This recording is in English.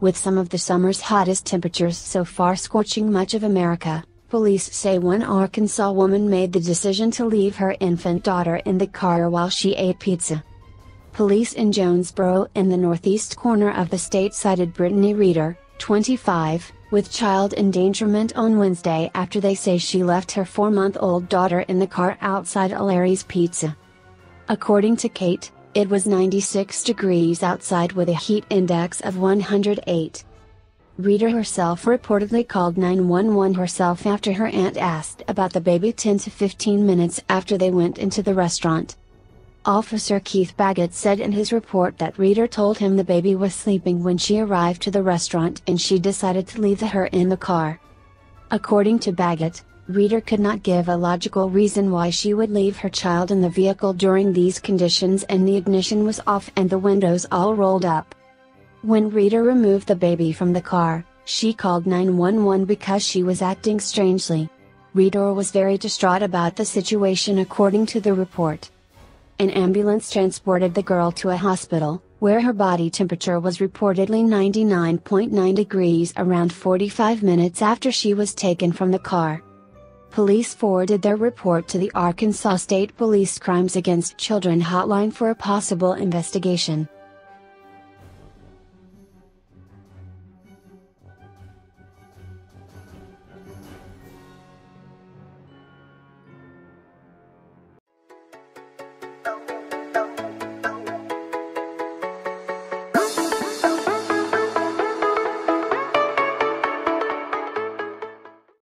with some of the summer's hottest temperatures so far scorching much of America. Police say one Arkansas woman made the decision to leave her infant daughter in the car while she ate pizza. Police in Jonesboro in the northeast corner of the state cited Brittany Reeder, 25, with child endangerment on Wednesday after they say she left her four month old daughter in the car outside Larry's Pizza. According to KAIT, it was 96 degrees outside with a heat index of 108. Reeder herself reportedly called 911 herself after her aunt asked about the baby 10 to 15 minutes after they went into the restaurant. Officer Keith Baggett said in his report that Reeder told him the baby was sleeping when she arrived to the restaurant and she decided to leave her in the car. According to Baggett, Reeder could not give a logical reason why she would leave her child in the vehicle during these conditions and the ignition was off and the windows all rolled up. When Reeder removed the baby from the car, she called 911 because she was acting strangely. Reeder was very distraught about the situation according to the report. An ambulance transported the girl to a hospital, where her body temperature was reportedly 99.9 degrees around 45 minutes after she was taken from the car. Police forwarded their report to the Arkansas State Police Crimes Against Children hotline for a possible investigation.